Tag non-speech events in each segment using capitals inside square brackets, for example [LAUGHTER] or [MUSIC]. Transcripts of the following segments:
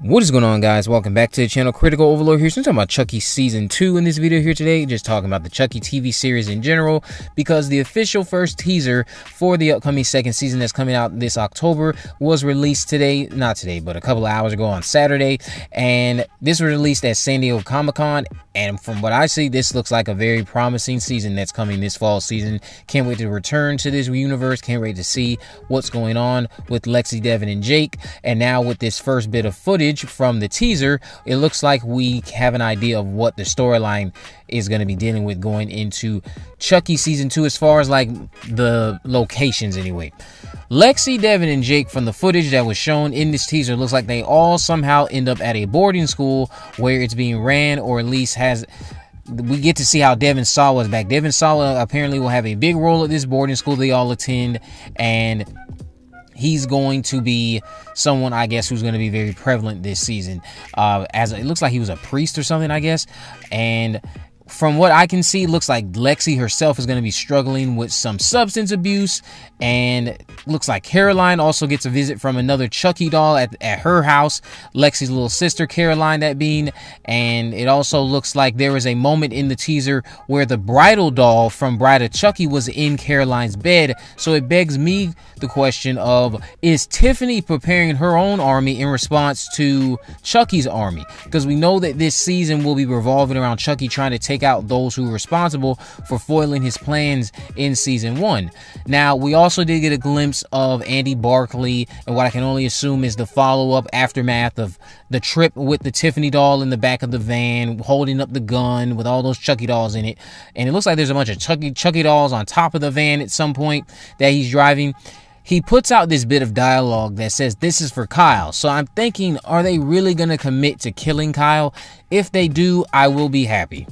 What is going on guys? Welcome back to the channel Critical Overlord here. So I'm talking about Chucky Season 2 in this video here today. Just talking about the Chucky TV series in general because the official first teaser for the upcoming second season that's coming out this October was released today. Not today, but a couple of hours ago on Saturday. And this was released at San Diego Comic-Con. And from what I see, this looks like a very promising season that's coming this fall season. Can't wait to return to this universe. Can't wait to see what's going on with Lexi, Devon, and Jake. And now with this first bit of footage from the teaser, it looks like we have an idea of what the storyline is going to be dealing with going into Chucky season two, as far as like the locations, anyway. Lexi, Devon, and Jake from the footage that was shown in this teaser looks like they all somehow end up at a boarding school where it's being ran or at least has we get to see how Devon Sawa is back. Devon Sawa apparently will have a big role at this boarding school they all attend, and he's going to be someone I guess who's going to be very prevalent this season. Uh, as it looks like he was a priest or something, I guess, and from what I can see, looks like Lexi herself is going to be struggling with some substance abuse. And looks like Caroline also gets a visit from another Chucky doll at, at her house. Lexi's little sister, Caroline, that being. And it also looks like there was a moment in the teaser where the bridal doll from Bride of Chucky was in Caroline's bed. So it begs me the question of is Tiffany preparing her own army in response to Chucky's army? Because we know that this season will be revolving around Chucky trying to take take out those who were responsible for foiling his plans in season one. Now, we also did get a glimpse of Andy Barclay and what I can only assume is the follow up aftermath of the trip with the Tiffany doll in the back of the van, holding up the gun with all those Chucky dolls in it. And it looks like there's a bunch of Chucky, Chucky dolls on top of the van at some point that he's driving he puts out this bit of dialogue that says this is for Kyle. So I'm thinking, are they really going to commit to killing Kyle? If they do, I will be happy.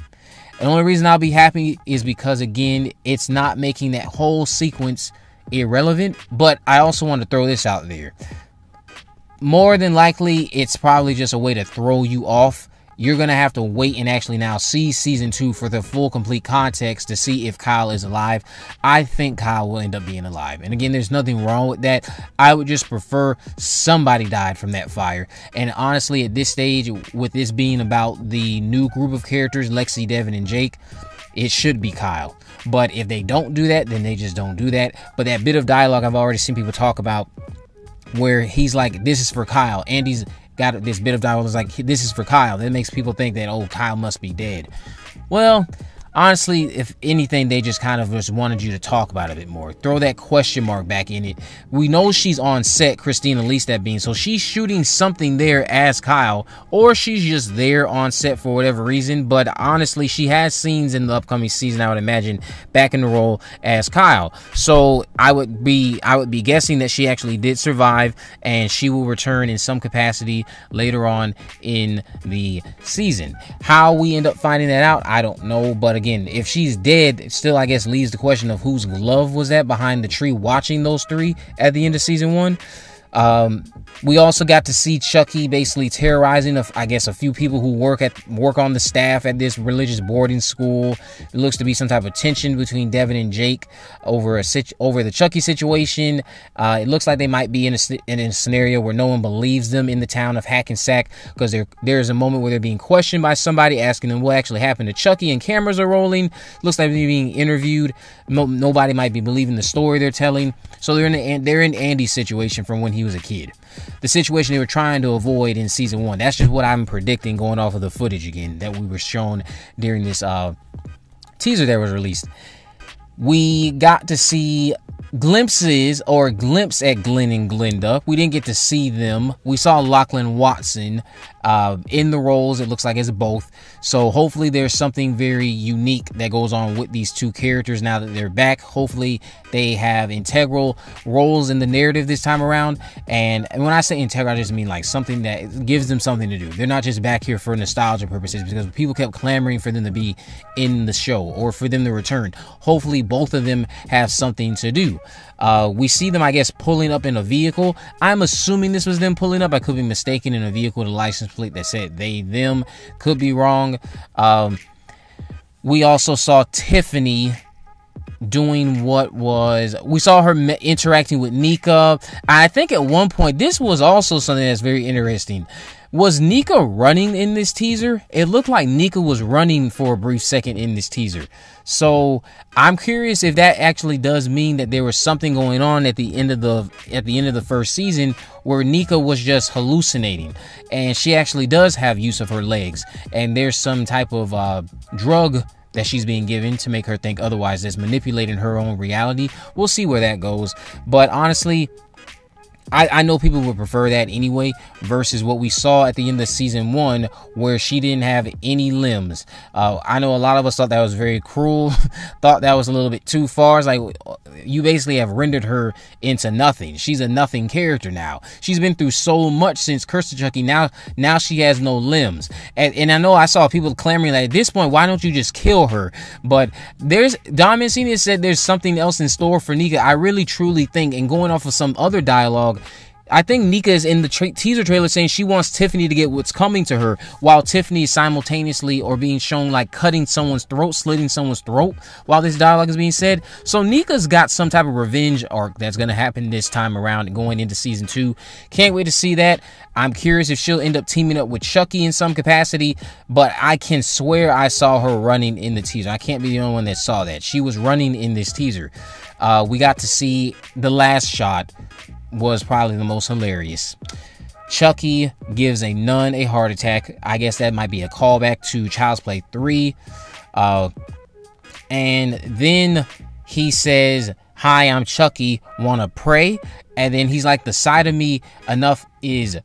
The only reason I'll be happy is because, again, it's not making that whole sequence irrelevant. But I also want to throw this out there. More than likely, it's probably just a way to throw you off you're going to have to wait and actually now see season two for the full complete context to see if Kyle is alive. I think Kyle will end up being alive. And again, there's nothing wrong with that. I would just prefer somebody died from that fire. And honestly, at this stage, with this being about the new group of characters, Lexi, Devon, and Jake, it should be Kyle. But if they don't do that, then they just don't do that. But that bit of dialogue I've already seen people talk about where he's like, this is for Kyle. Andy's this bit of dialogue is like this is for Kyle. That makes people think that oh Kyle must be dead. Well, honestly, if anything, they just kind of just wanted you to talk about it a bit more. Throw that question mark back in it. We know she's on set, Christine Elise that being, so she's shooting something there as Kyle, or she's just there on set for whatever reason. But honestly, she has scenes in the upcoming season, I would imagine, back in the role as Kyle. So I would be I would be guessing that she actually did survive and she will return in some capacity later on in the season. How we end up finding that out, I don't know, but again, if she's dead, still I guess leaves the question of whose glove was that behind the tree watching those three at the end of season one. Um, we also got to see Chucky basically terrorizing, I guess, a few people who work at work on the staff at this religious boarding school. It looks to be some type of tension between Devon and Jake over a over the Chucky situation. Uh, it looks like they might be in a, in a scenario where no one believes them in the town of Hackensack because there there's a moment where they're being questioned by somebody asking them what actually happened to Chucky, and cameras are rolling. Looks like they're being interviewed. No, nobody might be believing the story they're telling. So they're in they're in Andy's situation from when he was a kid. The situation they were trying to avoid in season one. That's just what I'm predicting going off of the footage again that we were shown during this uh, teaser that was released. We got to see glimpses or glimpse at Glen and Glenda. We didn't get to see them. We saw Lachlan Watson uh, in the roles. It looks like it's both. So hopefully there's something very unique that goes on with these two characters now that they're back. Hopefully they have integral roles in the narrative this time around. And when I say integral, I just mean like something that gives them something to do. They're not just back here for nostalgia purposes because people kept clamoring for them to be in the show or for them to return. Hopefully both of them have something to do. Uh, we see them, I guess, pulling up in a vehicle. I'm assuming this was them pulling up. I could be mistaken in a vehicle, the license plate that said they, them. Could be wrong. Um, we also saw Tiffany doing what was we saw her interacting with Nica. I think at one point this was also something that's very interesting. Was Nica running in this teaser? It looked like Nica was running for a brief second in this teaser. So I'm curious if that actually does mean that there was something going on at the end of the at the end of the first season where Nica was just hallucinating, and she actually does have use of her legs, and there's some type of uh, drug that she's being given to make her think otherwise that's manipulating her own reality. We'll see where that goes. But honestly, I, I know people would prefer that anyway versus what we saw at the end of season one where she didn't have any limbs. Uh, I know a lot of us thought that was very cruel, [LAUGHS] thought that was a little bit too far. It's like you basically have rendered her into nothing. She's a nothing character now. She's been through so much since of Chucky. Now, now she has no limbs. And, and I know I saw people clamoring like at this point, why don't you just kill her? But there's Don Mancini said there's something else in store for Nica. I really truly think, and going off of some other dialogue I think Nica is in the tra- teaser trailer saying she wants Tiffany to get what's coming to her, while Tiffany is simultaneously or being shown like cutting someone's throat, slitting someone's throat while this dialogue is being said. So Nica's got some type of revenge arc that's going to happen this time around going into season two. Can't wait to see that. I'm curious if she'll end up teaming up with Chucky in some capacity, but I can swear I saw her running in the teaser. I can't be the only one that saw that. She was running in this teaser. Uh, we got to see the last shot was probably the most hilarious. Chucky gives a nun a heart attack. I guess that might be a callback to Child's Play 3. Uh, and then he says, Hi, I'm Chucky. Wanna pray? And then he's like, The side of me enough is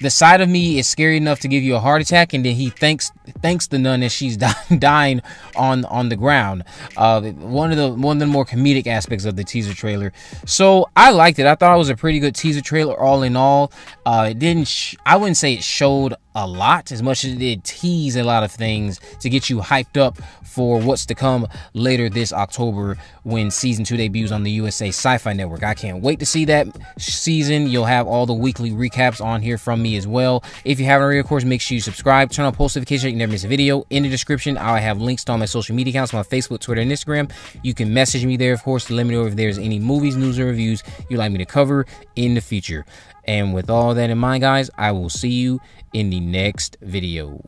the side of me is scary enough to give you a heart attack and then he thanks thanks the nun as she's [LAUGHS] dying on on the ground uh, one of the one of the more comedic aspects of the teaser trailer so i liked it i thought it was a pretty good teaser trailer all in all uh, it didn't i wouldn't say it showed a lot as much as it did tease a lot of things to get you hyped up for what's to come later this October when season two debuts on the USA Syfy Network. I can't wait to see that season. You'll have all the weekly recaps on here from me as well. If you haven't already, of course, make sure you subscribe, turn on post notifications you never a video. In the description, I'll have links to all my social media accounts, my Facebook, Twitter, and Instagram. You can message me there, of course, to let me know if there's any movies, news, or reviews you'd like me to cover in the future. And with all that in mind, guys, I will see you in the next video.